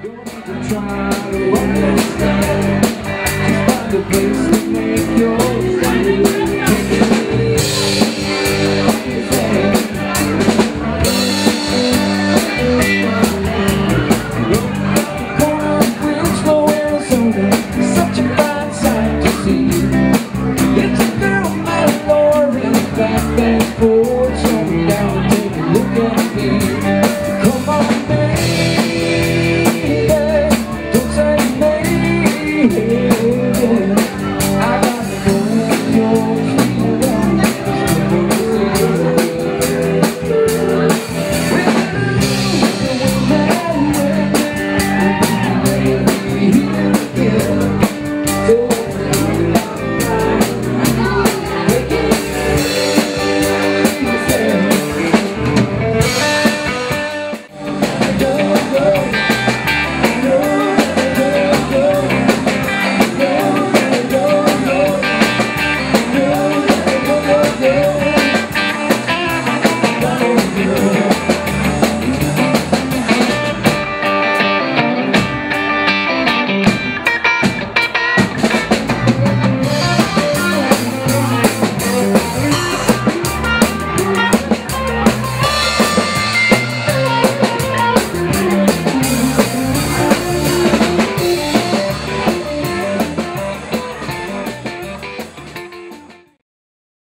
Don't even try to Thank.